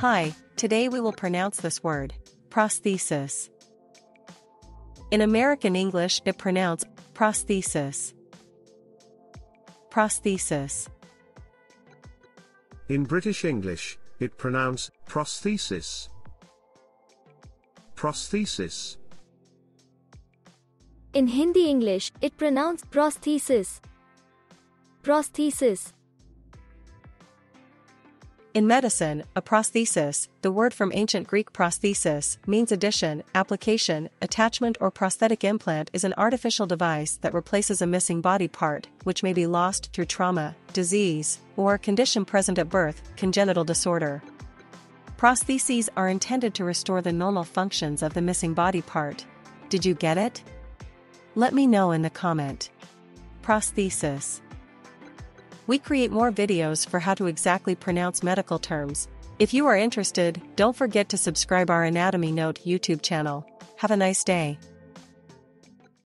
Hi, today we will pronounce this word, prosthesis. In American English it pronounced prosthesis. Prosthesis. In British English, it pronounce prosthesis. Prosthesis. In Hindi English, it pronounced prosthesis. Prosthesis. In medicine, a prosthesis, the word from ancient Greek prosthesis, means addition, application, attachment or prosthetic implant is an artificial device that replaces a missing body part, which may be lost through trauma, disease, or a condition present at birth, congenital disorder. Prostheses are intended to restore the normal functions of the missing body part. Did you get it? Let me know in the comment. Prosthesis. We create more videos for how to exactly pronounce medical terms. If you are interested, don't forget to subscribe our Anatomy Note YouTube channel. Have a nice day.